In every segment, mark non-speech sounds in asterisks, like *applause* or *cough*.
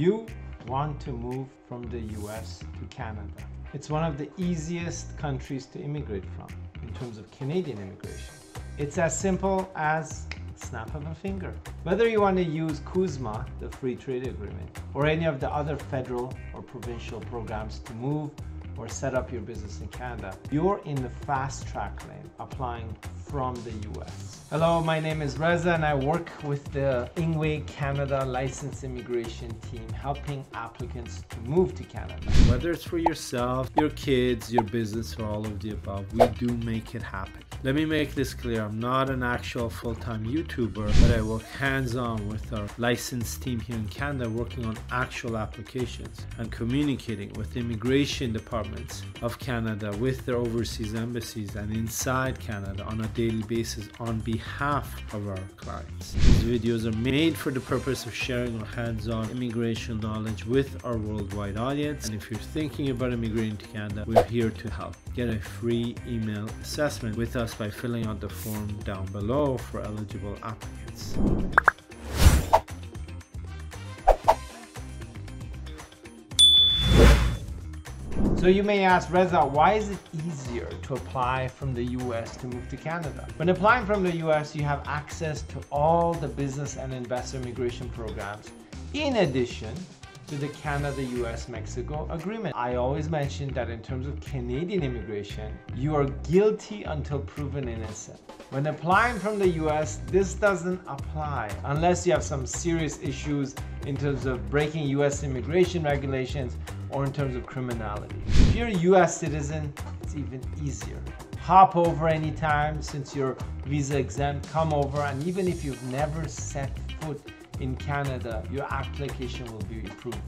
You want to move from the US to Canada. It's one of the easiest countries to immigrate from in terms of Canadian immigration. It's as simple as snap of a finger. Whether you want to use CUSMA, the free trade agreement, or any of the other federal or provincial programs to move or set up your business in Canada, you're in the fast track lane applying from the US. Hello, my name is Reza and I work with the Ingwe Canada licensed immigration team helping applicants to move to Canada. Whether it's for yourself, your kids, your business, or all of the above, we do make it happen. Let me make this clear. I'm not an actual full-time YouTuber, but I work hands-on with our licensed team here in Canada working on actual applications and communicating with the immigration departments of Canada with their overseas embassies and inside Canada on a daily basis on behalf of our clients. These videos are made for the purpose of sharing our hands-on immigration knowledge with our worldwide audience. And if you're thinking about immigrating to Canada, we're here to help. Get a free email assessment with us by filling out the form down below for eligible applicants. So you may ask, Reza, why is it easier to apply from the US to move to Canada? When applying from the US, you have access to all the business and investor immigration programs in addition to the Canada-US-Mexico agreement. I always mention that in terms of Canadian immigration, you are guilty until proven innocent. When applying from the US, this doesn't apply unless you have some serious issues in terms of breaking US immigration regulations or in terms of criminality. If you're a US citizen, it's even easier. Hop over anytime since you're visa exempt, come over and even if you've never set foot in Canada, your application will be approved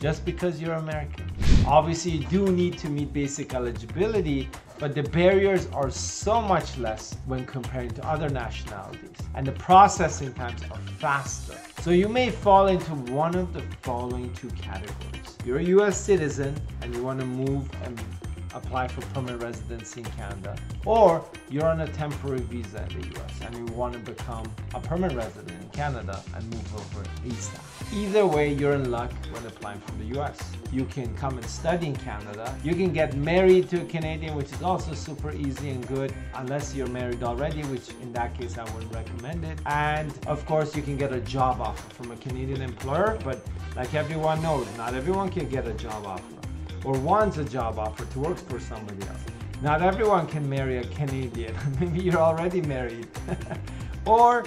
just because you're American. Obviously, you do need to meet basic eligibility, but the barriers are so much less when comparing to other nationalities, and the processing times are faster. So you may fall into one of the following two categories. You're a US citizen and you want to move and apply for permanent residency in Canada, or you're on a temporary visa in the US and you want to become a permanent resident in Canada and move over ASAP. Either way, you're in luck when applying from the US. You can come and study in Canada. You can get married to a Canadian, which is also super easy and good, unless you're married already, which in that case I wouldn't recommend it. And of course, you can get a job offer from a Canadian employer, but like everyone knows, not everyone can get a job offer or wants a job offer to work for somebody else. Not everyone can marry a Canadian. *laughs* Maybe you're already married. *laughs* or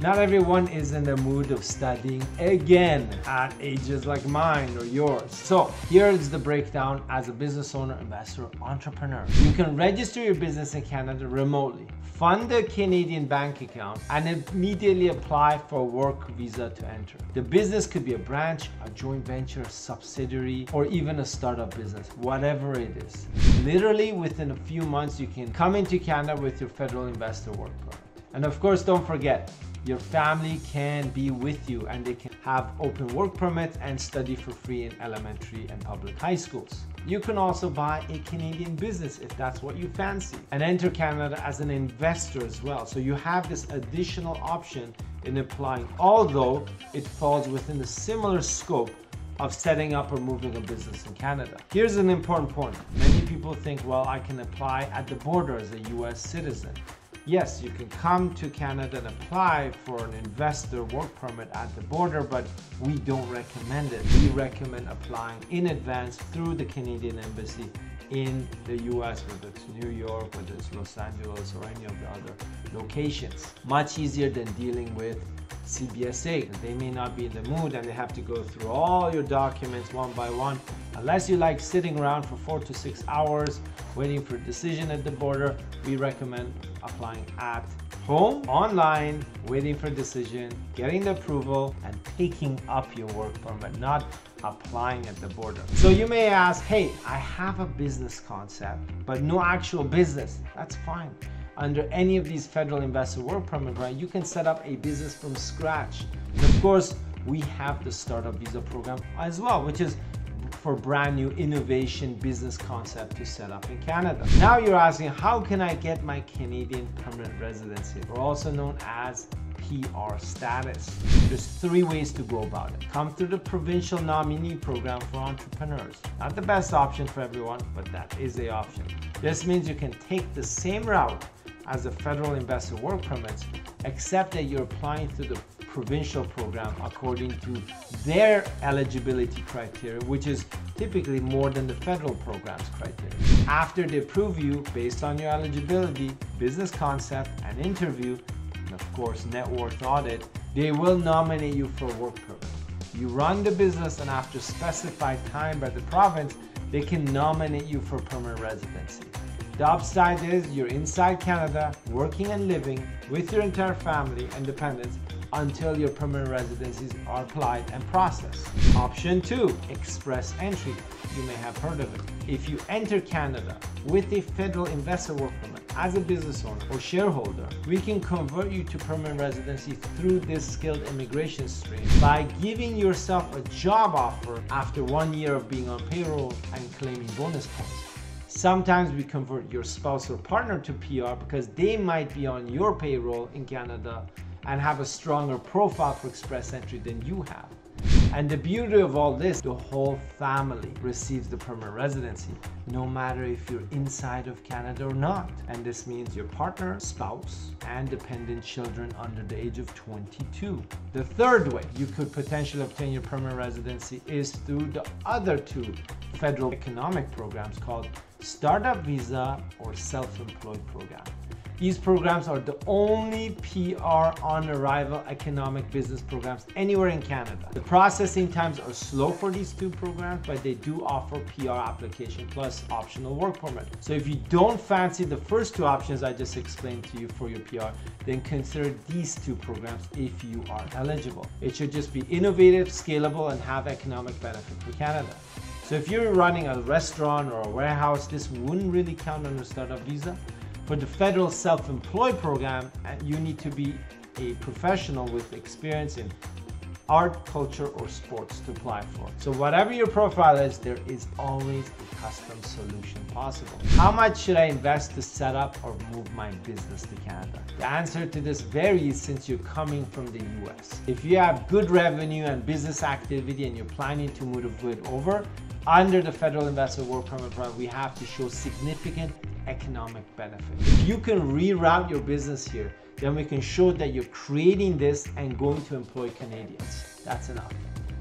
not everyone is in the mood of studying again at ages like mine or yours. So here is the breakdown as a business owner, investor, entrepreneur. You can register your business in Canada remotely, fund a Canadian bank account, and immediately apply for a work visa to enter. The business could be a branch, a joint venture, a subsidiary, or even a startup business, whatever it is. Literally within a few months, you can come into Canada with your federal investor work permit. And of course, don't forget, your family can be with you and they can have open work permits and study for free in elementary and public high schools. You can also buy a Canadian business if that's what you fancy and enter Canada as an investor as well. So you have this additional option in applying, although it falls within the similar scope of setting up or moving a business in Canada. Here's an important point. Many people think, well, I can apply at the border as a US citizen. Yes, you can come to Canada and apply for an investor work permit at the border, but we don't recommend it. We recommend applying in advance through the Canadian Embassy in the US, whether it's New York, whether it's Los Angeles, or any of the other locations. Much easier than dealing with CBSA. They may not be in the mood and they have to go through all your documents one by one. Unless you like sitting around for four to six hours waiting for a decision at the border, we recommend applying at home, online, waiting for decision, getting the approval, and picking up your work permit, not applying at the border. So you may ask, hey, I have a business concept, but no actual business. That's fine under any of these federal investor work permit, right, you can set up a business from scratch. And of course, we have the startup visa program as well, which is for brand new innovation business concept to set up in Canada. Now you're asking, how can I get my Canadian permanent residency, or also known as PR status. There's three ways to go about it. Come through the provincial nominee program for entrepreneurs. Not the best option for everyone, but that is the option. This means you can take the same route as a federal investor work permits, except that you're applying through the provincial program according to their eligibility criteria, which is typically more than the federal program's criteria. After they approve you based on your eligibility, business concept, and interview, and of course net worth audit, they will nominate you for a work permit. You run the business and after specified time by the province, they can nominate you for permanent residency. The upside is you're inside Canada, working and living with your entire family and dependents until your permanent residencies are applied and processed. Option 2, express entry. You may have heard of it. If you enter Canada with a federal investor work permit as a business owner or shareholder, we can convert you to permanent residency through this skilled immigration stream by giving yourself a job offer after one year of being on payroll and claiming bonus points. Sometimes we convert your spouse or partner to PR because they might be on your payroll in Canada and have a stronger profile for express entry than you have. And the beauty of all this, the whole family receives the permanent residency, no matter if you're inside of Canada or not. And this means your partner, spouse, and dependent children under the age of 22. The third way you could potentially obtain your permanent residency is through the other two federal economic programs called Startup Visa or Self-Employed Program. These programs are the only PR on arrival economic business programs anywhere in Canada. The processing times are slow for these two programs, but they do offer PR application plus optional work permit. So if you don't fancy the first two options I just explained to you for your PR, then consider these two programs if you are eligible. It should just be innovative, scalable, and have economic benefit for Canada. So if you're running a restaurant or a warehouse, this wouldn't really count on a startup visa. For the federal self-employed program, uh, you need to be a professional with experience in art, culture, or sports to apply for. So whatever your profile is, there is always a custom solution possible. How much should I invest to set up or move my business to Canada? The answer to this varies since you're coming from the US. If you have good revenue and business activity and you're planning to move it over, under the federal investor work permit program, we have to show significant economic benefit. If you can reroute your business here, then we can show that you're creating this and going to employ Canadians. That's enough.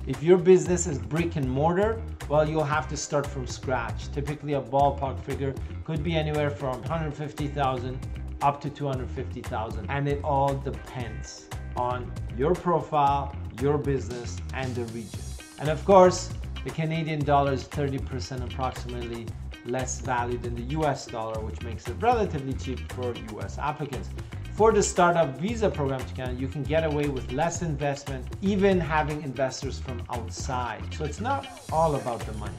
If your business is brick and mortar, well, you'll have to start from scratch. Typically a ballpark figure could be anywhere from 150,000 up to 250,000. And it all depends on your profile, your business, and the region. And of course, the Canadian dollar is 30% approximately less value than the US dollar, which makes it relatively cheap for US applicants. For the startup visa program to Canada, you can get away with less investment, even having investors from outside. So it's not all about the money.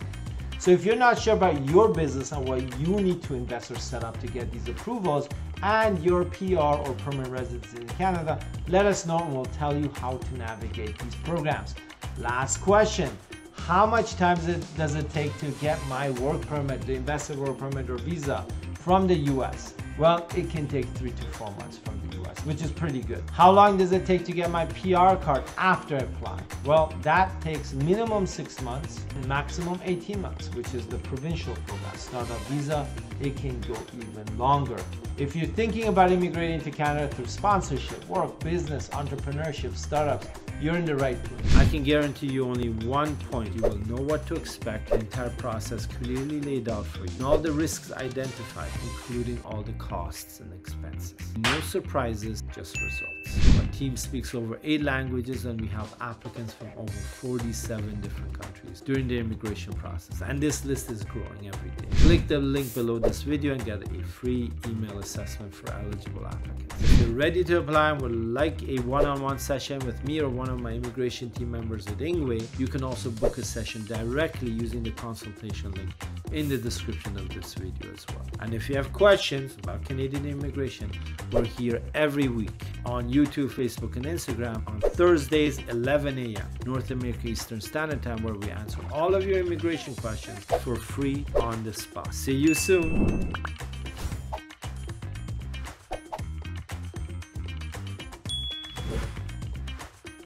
So if you're not sure about your business and what you need to invest or set up to get these approvals and your PR or permanent residency in Canada, let us know and we'll tell you how to navigate these programs. Last question. How much time does it, does it take to get my work permit, the investor work permit or visa from the US? Well, it can take three to four months from the US, which is pretty good. How long does it take to get my PR card after applying? Well, that takes minimum six months, and maximum 18 months, which is the provincial program. Startup visa, it can go even longer. If you're thinking about immigrating to Canada through sponsorship, work, business, entrepreneurship, startups, you're in the right place. I can guarantee you only one point. You will know what to expect, the entire process clearly laid out for you, and all the risks identified, including all the costs and expenses. No surprises, just results. Team speaks over eight languages and we have applicants from over 47 different countries during the immigration process. And this list is growing every day. Click the link below this video and get a free email assessment for eligible applicants. If you're ready to apply and would like a one-on-one -on -one session with me or one one of my immigration team members at Ingwe, you can also book a session directly using the consultation link in the description of this video as well. And if you have questions about Canadian immigration, we're here every week on YouTube, Facebook, and Instagram on Thursdays, 11 a.m. North America Eastern Standard Time, where we answer all of your immigration questions for free on the spot. See you soon.